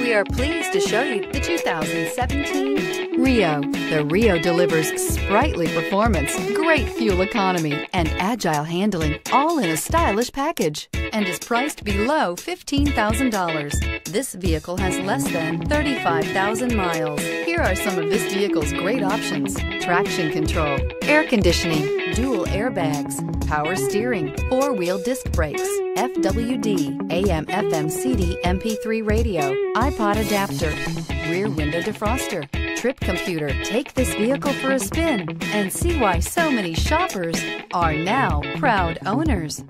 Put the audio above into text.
We are pleased to show you the 2017 Rio. The Rio delivers sprightly performance, great fuel economy, and agile handling, all in a stylish package, and is priced below $15,000. This vehicle has less than 35,000 miles. Here are some of this vehicle's great options. Traction control, air conditioning, dual airbags, power steering, four-wheel disc brakes, FWD, AM, FM, CD, MP3 radio, iPod adapter, rear window defroster, trip computer. Take this vehicle for a spin and see why so many shoppers are now proud owners.